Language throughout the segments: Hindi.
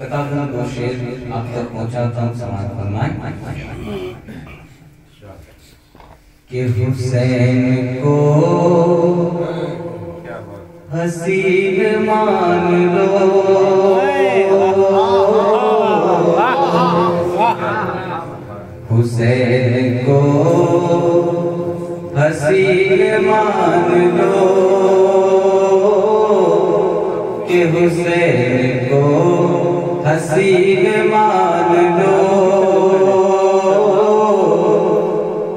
कथा दो शेर आप पहुंचाता हूँ। समाज फरमाए कि हुसैन को हसीन मान लो। हुसैन को हसीन मान लो। कि हुसैन को हसीन मान लो।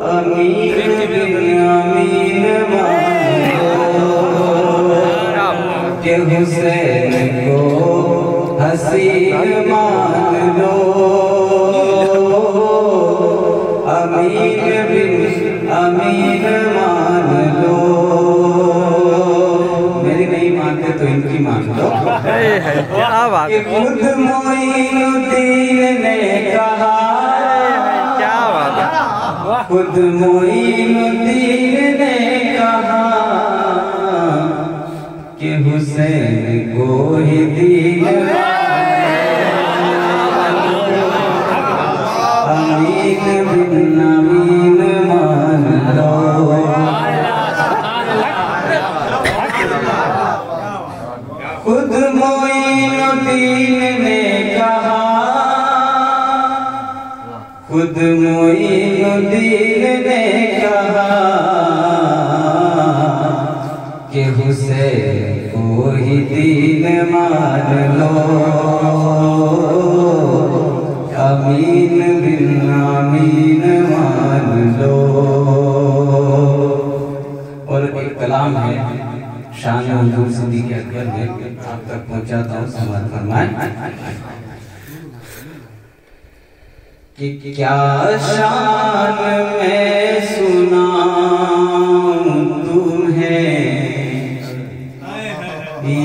अमीर बिन अमीन मान लो। कि हुसैन को हसीन मान लो। अमीन बिन अमीन मान क्या बात ने कहा क्या बात है? खुद मोइनुद्दीन ने कहा कि हुसैन को ही खुद मोइनुद्दीन ने कहा कि हुसैन को ही दीन मान लो। अमीन बिन अमीन मान लो। और एक कलाम है शान हजूर सिद्दीक अकबर में आप तक पहुंचाता हूँ समाज फरमाए। क्या शान में सुना तुम्हें?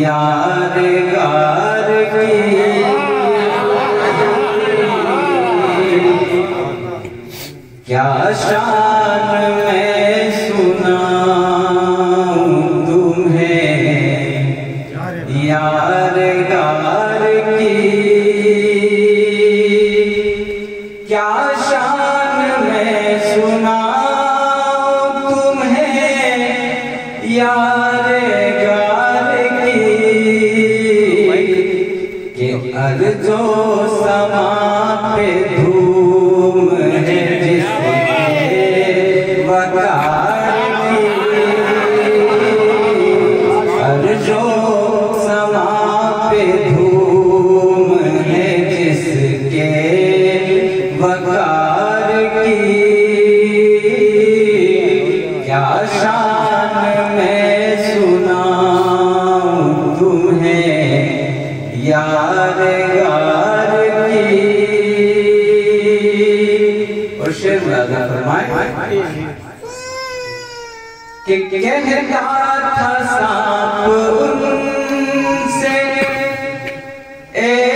यार गार की। क्या शान कि अर्जो समा पे धूम है जिसके वकार अर्जो समा पे धूम है, जिसके वकार की क्या शान शेर राजा फरमाए कि कहता था सांप उनसे एड़ी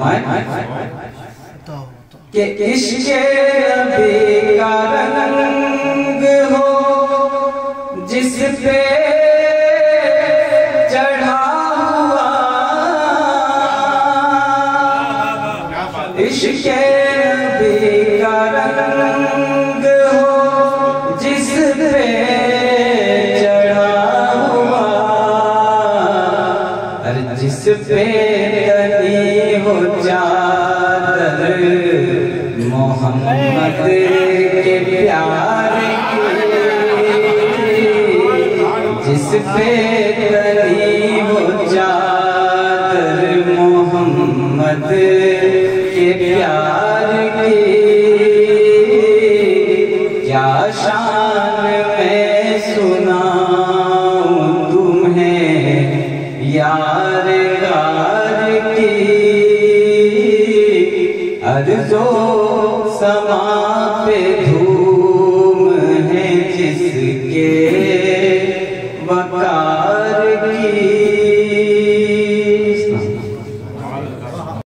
फरमाए कि इश्क रंग हो जिस पे चढ़ा हुआ इश्क रंग हो चादर मोहम्मद के प्यार जिस हो चादर मोहम्मद के प्यार अर्जो समा